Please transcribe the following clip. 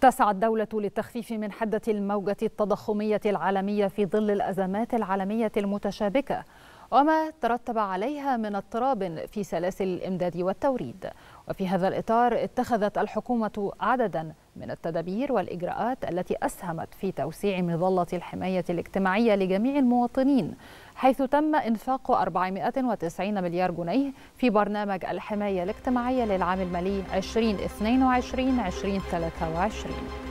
تسعى الدولة للتخفيف من حدة الموجة التضخمية العالمية في ظل الأزمات العالمية المتشابكة وما ترتب عليها من اضطراب في سلاسل الإمداد والتوريد. وفي هذا الإطار اتخذت الحكومة عددا من التدابير والإجراءات التي أسهمت في توسيع مظلة الحماية الاجتماعية لجميع المواطنين حيث تم إنفاق 490 مليار جنيه في برنامج الحماية الاجتماعية للعام المالي 2022-2023